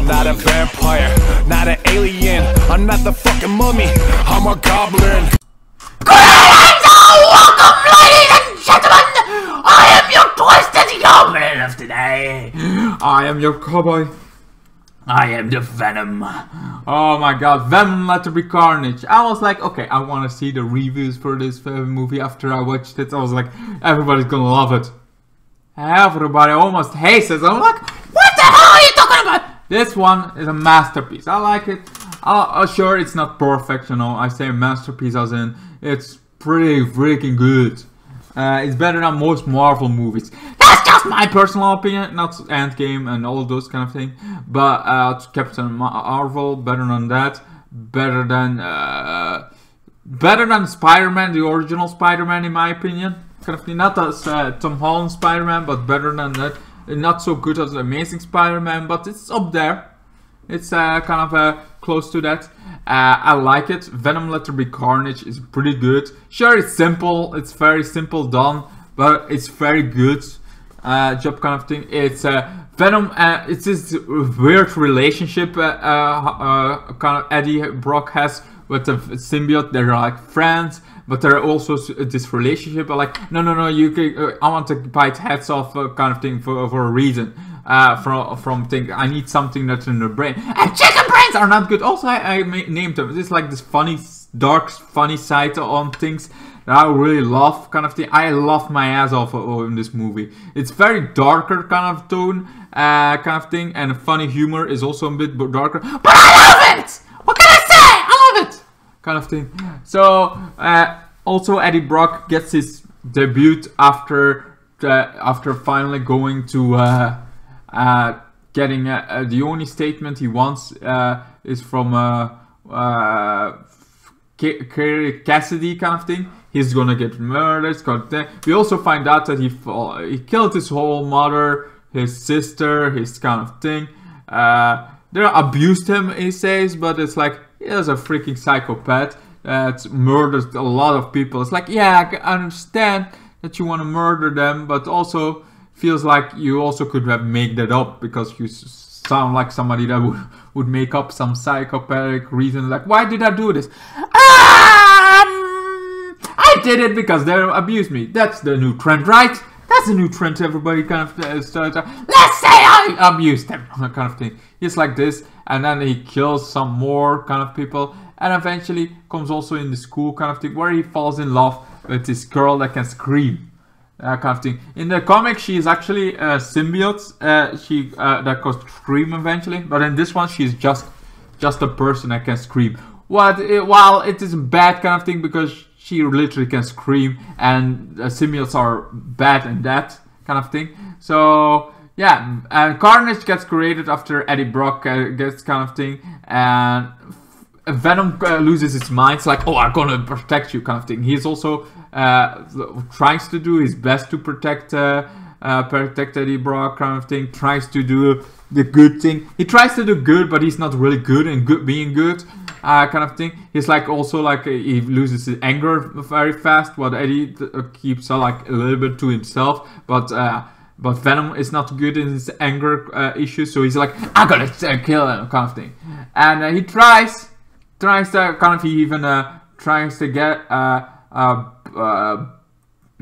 I'm not a vampire, not an alien. I'm not the fucking mummy. I'm a goblin. Welcome, ladies and gentlemen! I am your twisted goblin of today. I am your cowboy. I am the Venom. Oh my god, Venom Let There Be Carnage. I was like, okay, I want to see the reviews for this movie after I watched it. I was like, everybody's gonna love it. Everybody almost hates it. I'm like, what the hell are you talking about? This one is a masterpiece. I like it. Uh, sure, it's not perfect, you know. I say masterpiece as in it's pretty freaking good. Uh, it's better than most Marvel movies. That's just my personal opinion, not Endgame and all those kind of thing. But uh, Captain Marvel, better than that. Better than uh, better than Spider-Man, the original Spider-Man, in my opinion. Kind of. Not as uh, Tom Holland Spider-Man, but better than that. Not so good as Amazing Spider-Man, but it's up there. It's uh, kind of uh, close to that. Uh, I like it. Venom Let There Be Carnage is pretty good. Sure, it's simple. It's very simple done, but it's very good. Uh, job kind of thing. It's uh, Venom. Uh, it's this weird relationship uh, uh, kind of Eddie Brock has with the symbiote. They're like friends, but they're also uh, this relationship. Like, no, no, no. You, can, uh, I want to bite heads off, uh, kind of thing for for a reason uh, from from thing. I need something that's in the brain. And chicken brains are not good. Also, I, I named them. It's like this funny, dark, funny side on things that I really love, kind of thing. I love my ass off in this movie. It's very darker kind of tone, uh, kind of thing, and funny humor is also a bit darker. But I love it. What can I say? I love it. Kind of thing. So uh, also Eddie Brock gets his debut after uh, after finally going to uh, uh, getting uh, the only statement he wants uh, is from Kasady kind of thing. He's gonna get murdered. We also find out that he he killed his whole mother, his sister, his kind of thing. Uh, they abused him, he says, but it's like he's a freaking psychopath that murdered a lot of people. It's like, yeah, I understand that you want to murder them, but also feels like you also could have made that up because you sound like somebody that would, would make up some psychopathic reason like why did I do this? Um, I did it because they abused me. That's the new trend, right? That's the new trend everybody kind of uh, starts. I abused them, kind of thing. He's like this, and then he kills some more kind of people, and eventually comes also in the school kind of thing where he falls in love with this girl that can scream uh, kind of thing. In the comic, she is actually a symbiote. Uh, she uh, that could scream eventually, but in this one, she's just just a person that can scream. What? It, while it is a bad kind of thing because she literally can scream, and symbiotes are bad and that kind of thing. So yeah, and Carnage gets created after Eddie Brock uh, gets kind of thing, and Venom uh, loses his mind. It's like, oh, I'm gonna protect you, kind of thing. He's also uh, tries to do his best to protect uh, uh, protect Eddie Brock, kind of thing. Tries to do the good thing. He tries to do good, but he's not really good in good being good, uh, kind of thing. He's like also like uh, he loses his anger very fast, while Eddie keeps like a little bit to himself, but. But Venom is not good in his anger issues, so he's like, I'm gonna kill him, kind of thing. And he tries, tries to kind of he even tries to get uh, uh,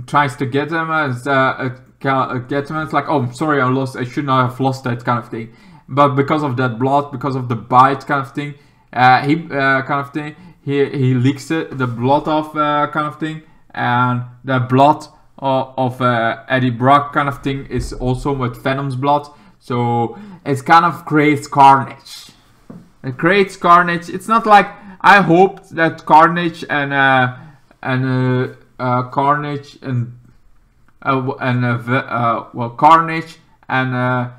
tries to get them as uh, get them. It's like, oh, sorry, I lost. I should not have lost that kind of thing. But because of that blood, because of the bite kind of thing, uh, he uh, kind of thing, he he leaks it, the blood off uh, kind of thing, and the blood of, of uh, Eddie Brock kind of thing is also with Venom's blood. So it kind of creates carnage. It creates carnage. It's not like I hoped that Carnage and uh, and uh, uh, Carnage and uh, and well Carnage and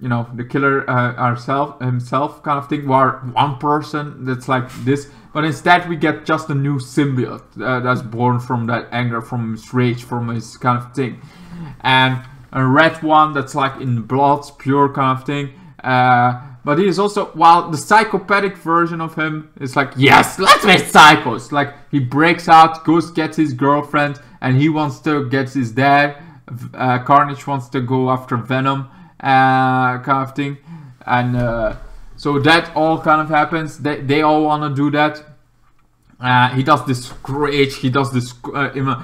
you know the killer uh, ourself himself kind of thing were one person that's like this but instead we get just a new symbiote uh, that's born from that anger from his rage from his kind of thing and a red one that's like in blood pure kind of thing uh, but he is also, while the psychopathic version of him is like, yes, let's make psychos. Like, he breaks out, goes, gets his girlfriend, and he wants to get his dad. Uh, Carnage wants to go after Venom, uh, kind of thing. And uh, so that all kind of happens. They they all want to do that. Uh, he does this great. He does this. Uh,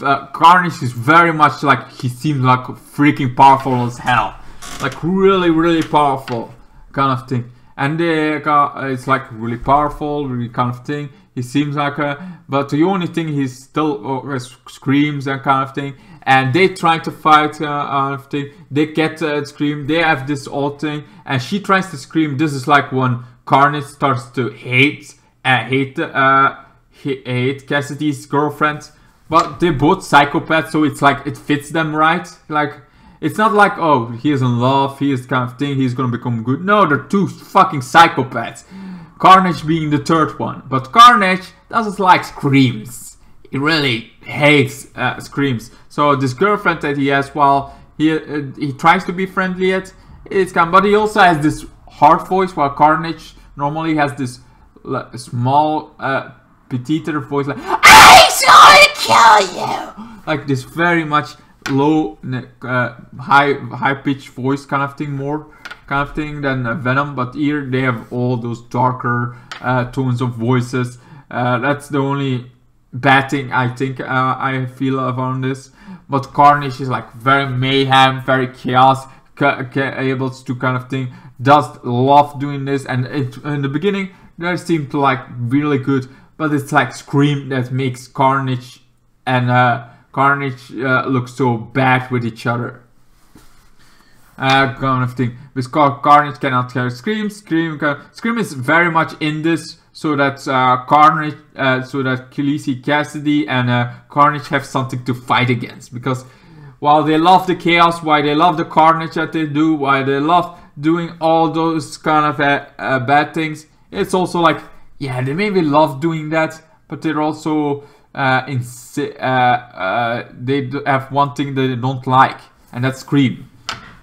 uh, Carnage is very much like he seems like freaking powerful as hell, like really really powerful kind of thing. And they, uh, it's like really powerful, really kind of thing. He seems like a, but the only thing he still uh, screams and kind of thing. And they try to fight uh, kind of thing. They get uh, scream. They have this old thing, and she tries to scream. This is like when Carnage starts to hate, uh, hate, uh, hate Kasady's girlfriend. But they're both psychopaths, so it's like it fits them right. Like it's not like oh he is in love, he is kind of thing, he's gonna become good. No, they're two fucking psychopaths. Carnage being the third one, but Carnage doesn't like screams. He really hates uh, screams. So this girlfriend that he has, while he uh, he tries to be friendly, yet it's kind. But he also has this hard voice, while Carnage normally has this small, uh, petiter voice, like I'm gonna kill you, like this very much low, uh, high, high pitched voice kind of thing, more kind of thing than uh, Venom. But here they have all those darker uh, tones of voices. Uh, that's the only bad thing I think uh, I feel around this. But Carnage is like very mayhem, very chaos, able to kind of thing. Does love doing this, and it, in the beginning they seemed to like really good, but it's like Scream that makes Carnage and uh, Carnage uh, so bad with each other. Uh, kind of thing. Because Car- Carnage cannot carry Scream. Scream, ca- Scream is very much in this, so that uh, Carnage, uh, so that Cletus Kasady and uh, Carnage have something to fight against. Because while they love the chaos, while they love the carnage that they do, while they love doing all those kind of uh, uh, bad things, it's also like, yeah, they maybe love doing that, but they're also uh, insi- uh, uh, they have one thing they don't like, and that's Scream.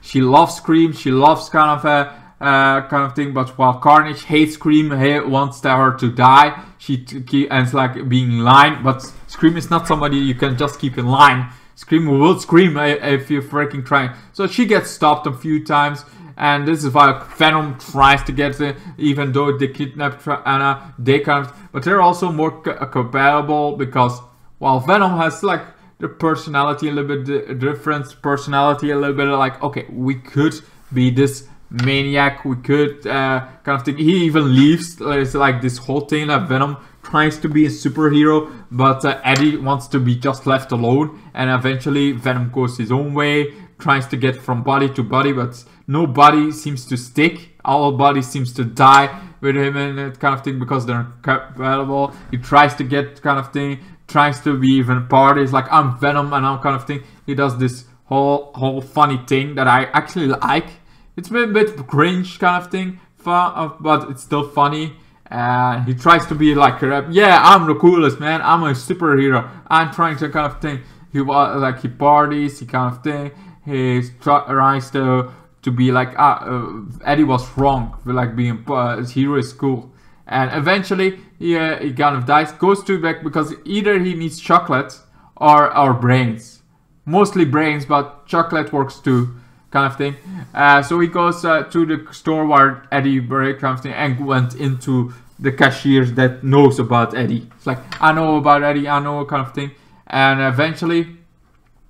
She loves Scream. She loves kind of a uh, kind of thing. But while Carnage hates Scream, he wants her to die. She it's like being in line. But Scream is not somebody you can just keep in line. Scream will scream if you're freaking trying. So she gets stopped a few times. And this is why Venom tries to get the, even though they kidnapped Anna, they of, but they're also more c- compatible because while Venom has like the personality a little bit di- different, personality a little bit like, okay, we could be this maniac, we could uh, kind of thing. He even leaves. It's like this whole thing that Venom tries to be a superhero, but uh, Eddie wants to be just left alone, and eventually Venom goes his own way, tries to get from body to body, but no body seems to stick. All body seems to die with him and that kind of thing because they're compatible. He tries to get kind of thing, tries to be even part. He's like I'm Venom and I'm kind of thing. He does this whole whole funny thing that I actually like. It's a bit cringe kind of thing, uh, but it's still funny. And he tries to be like, uh, yeah, I'm the coolest man. I'm a superhero. I'm trying to kind of thing. He was like he parties, he kind of thing. He tries to to be like, ah, uh, Eddie was wrong. For like being uh, his hero is cool. And eventually, he, uh, he kind of dies, goes to back because either he needs chocolate or or brains. Mostly brains, but chocolate works too, kind of thing. Uh, so he goes uh, to the store where Eddie Bray kind of thing and went into the cashiers that knows about Eddie. It's like I know about Eddie, I know kind of thing. And eventually,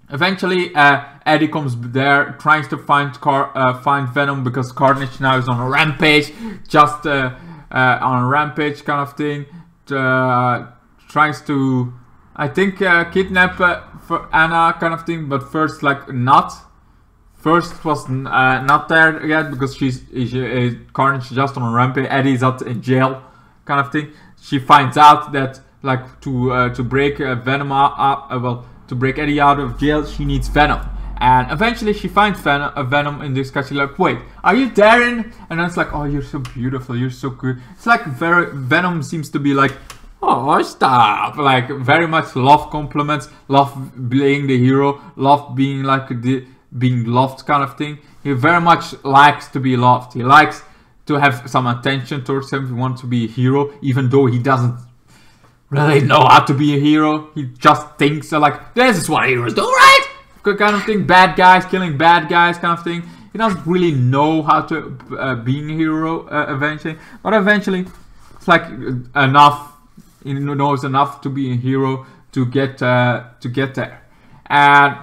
eventually uh, Eddie comes there, tries to find Car- uh, find Venom because Carnage now is on a rampage, just uh, uh, on a rampage kind of thing. Uh, tries to, I think, uh, kidnap for Anna kind of thing, but first like not. First was not there yet because she's she, Carnage just on a rampage. Eddie's out in jail, kind of thing. She finds out that like to to break Venom up, well to break Eddie out of jail, she needs Venom. And eventually she finds Venom, uh, Venom in this castle. Like, wait, are you Darren? And then it's like, oh, you're so beautiful, you're so good. It's like very Venom seems to be like, oh, stop. Like very much love compliments, love being the hero, love being like the being loved kind of thing. He very much likes to be loved. He likes to have some attention towards him. He wants to be a hero, even though he doesn't really know how to be a hero. He just thinks uh, like this is what heroes do, right? Good kind of thing. Bad guys killing bad guys, kind of thing. He doesn't really know how to uh, being a hero uh, eventually, but eventually it's like enough. He knows enough to be a hero to get uh, to get there, and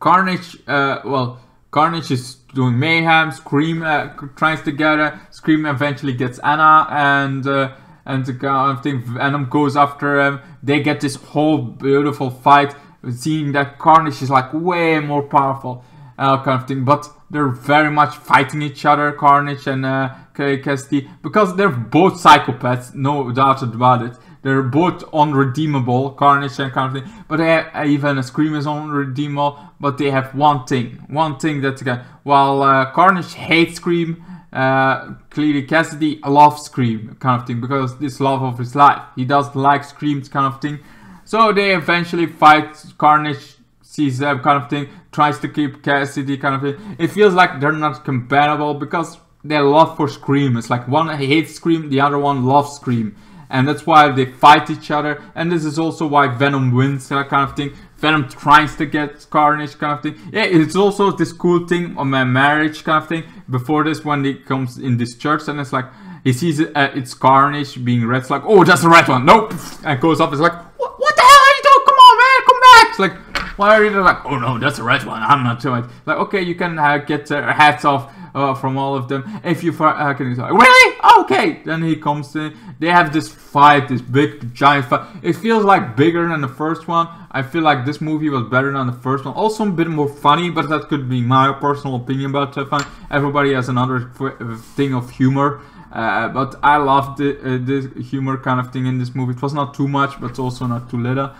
Carnage. Uh, well, Carnage is doing mayhem. Scream uh, tries to get her. Scream eventually gets Anna, and uh, and the kind of thing. Venom goes after him. They get this whole beautiful fight, seeing that Carnage is like way more powerful, uh, kind of thing. But they're very much fighting each other, Carnage and uh, Kasady, because they're both psychopaths, no doubt about it. They're both unredeemable, Carnage and kind of thing. But have, even Scream is unredeemable. But they have one thing, one thing that while uh, Carnage hates Scream, uh, Cletus Kasady loves Scream kind of thing because this love of his life. He does like Screams kind of thing. So they eventually fight Carnage, sees them kind of thing, tries to keep Kasady kind of thing. It feels like they're not compatible because their love for Scream is like one hates Scream, the other one loves Scream and that's why they fight each other and this is also why Venom wins that kind of thing Venom tries to get Carnage kind of thing yeah it's also this cool thing on my marriage kind of thing before this when he comes in this church and it's like he sees uh, it's Carnage being red. It's like oh that's the red one. Nope. And goes off. it's like what, what the hell are you doing? Come on man. Come back. It's like why are you like oh no that's the red one I'm not doing it like okay you can uh, get their hats off uh, from all of them. If you uh, can like, really okay, then he comes in. They have this fight, this big giant fight. It feels like bigger than the first one. I feel like this movie was better than the first one. Also a bit more funny, but that could be my personal opinion about the fun. Everybody has another uh, thing of humor. Uh, but I loved the, uh, the humor kind of thing in this movie. It was not too much, but also not too little.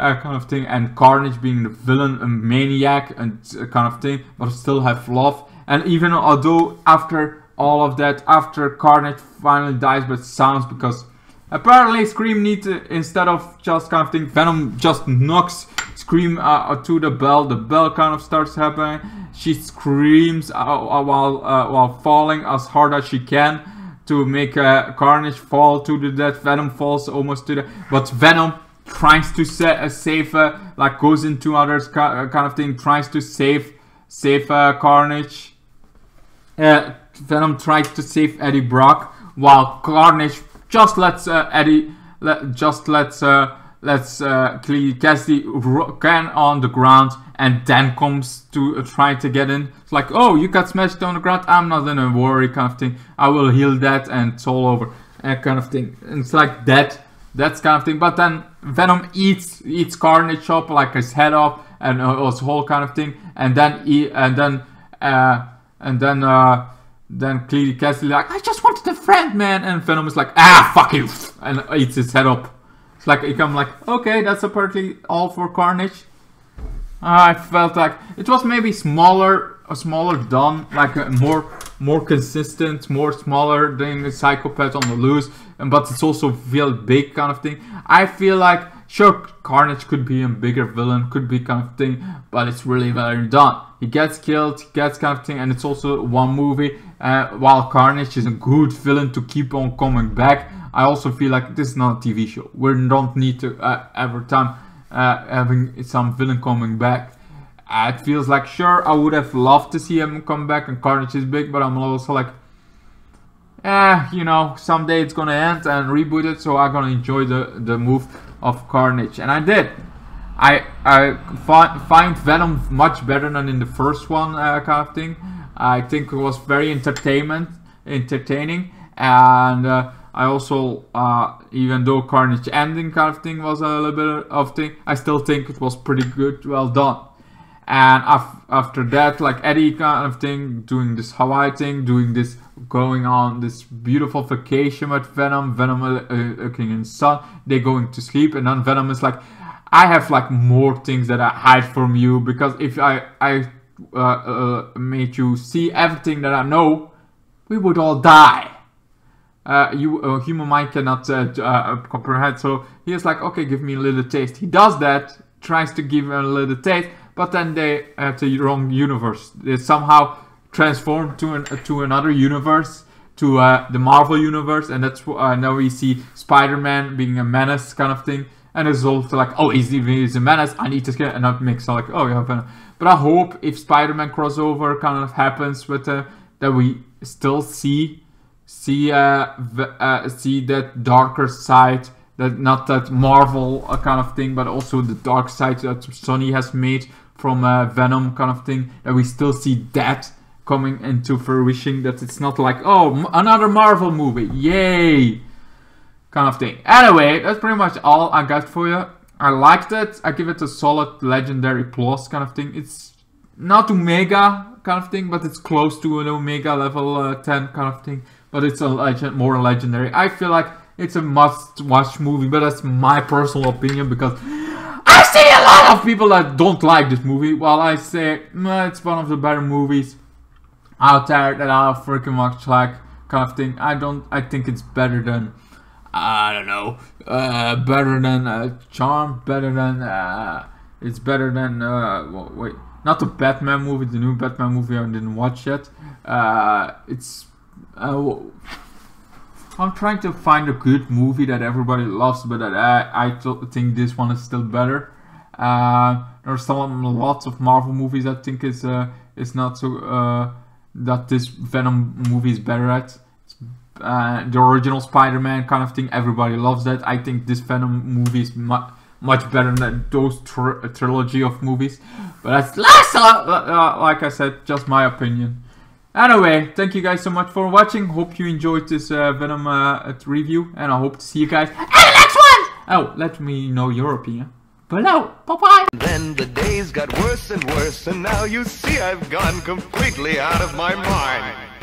Uh, kind of thing, and Carnage being the villain, a maniac, and uh, kind of thing, but still have love. And even although after all of that, after Carnage finally dies, but sounds because apparently Scream needs to, instead of just kind of thing, Venom just knocks Scream uh, to the bell. The bell kind of starts happening. She screams uh, uh while uh, while falling as hard as she can to make uh, Carnage fall to the death. Venom falls almost to the, but Venom tries to sa save, uh, like goes into others kind of thing, tries to save save Carnage uh, Venom tries to save Eddie Brock while Carnage just lets uh, Eddie let, just lets uh, lets uh, Kasady can on the ground and then comes to uh, try to get in. It's like, oh, you got smashed on the ground. I'm not in a worry kind of thing. I will heal that and it's all over. That kind of thing. And it's like that. That's kind of thing. But then Venom eats eats Carnage up like his head off and uh, his whole kind of thing. And then he and then uh, and then uh, then Cletus Kasady like, I just wanted a friend, man. And Venom is like, ah, fuck you, and eats his head up. It's like I'm like, okay, that's apparently all for Carnage. Uh, I felt like it was maybe smaller, a smaller done, like a more more consistent, more smaller than the Psychopath on the loose, and but it's also feel big kind of thing. I feel like sure Carnage could be a bigger villain, could be kind of thing, but it's really well done. He gets killed, he gets kind of thing, and it's also one movie. Uh, while Carnage is a good villain to keep on coming back, I also feel like this is not a TV show. We don't need to uh, every time uh, having some villain coming back. Uh, it feels like sure I would have loved to see him come back and Carnage is big, but I'm also like, eh, you know, someday it's gonna end and reboot it, so I'm gonna enjoy the the move of Carnage, and I did. I I find Venom much better than in the first one uh, kind of thing. I think it was very entertainment, entertaining, and uh, I also, uh, even though Carnage ending kind of thing was a little bit of thing, I still think it was pretty good, well done. And af after that, like Eddie kind of thing, doing this Hawaii thing, doing this, going on this beautiful vacation with Venom, Venom uh, uh, King and Son, they're going to sleep, and then Venom is like, I have like more things that I hide from you because if I I uh, uh, made you see everything that I know, we would all die. Uh, you uh, human mind cannot uh, uh, comprehend. So he is like, okay, give me a little taste. He does that, tries to give him a little taste, but then they have the wrong universe. They somehow transform to an, to another universe, to the Marvel universe, and that's now we see Spider-Man being a menace kind of thing. And it's also like, oh, he's, he's a menace, I need to get, and that makes like, oh, you have a, But I hope if Spider-Man crossover kind of happens with uh, that we still see see uh, uh, see that darker side that not that Marvel uh, kind of thing, but also the dark side that Sony has made from uh, Venom kind of thing. That we still see that coming into fruition. That it's not like oh another Marvel movie, yay, kind of thing. Anyway, that's pretty much all I got for you. I liked it. I give it a solid legendary plus kind of thing. It's not Omega kind of thing, but it's close to an Omega level uh, 10 kind of thing. But it's a legend, more legendary. I feel like it's a must-watch movie, but that's my personal opinion because I see a lot of people that don't like this movie. While I say "Meh, it's one of the better movies out there that I freaking much like, kind of thing. I don't. I think it's better than I don't know, uh, better than uh, Charm, better than uh, it's better than uh, wa- wait, not the Batman movie, the new Batman movie I didn't watch yet. Uh, it's uh, I'm trying to find a good movie that everybody loves, but that I I think this one is still better. Uh, there's some lots of Marvel movies I think is uh, is not so uh, that this Venom movie is better at. Uh, the original Spider-Man kind of thing, everybody loves that. I think this Venom movie is mu- much better than those tr- trilogy of movies. But that's last, uh, uh, like I said, just my opinion. Anyway, thank you guys so much for watching. Hope you enjoyed this uh, Venom uh, review, and I hope to see you guys in the next one. Oh, let me know your opinion below. Bye bye. Then the days got worse and worse, and now you see I've gone completely out of my mind.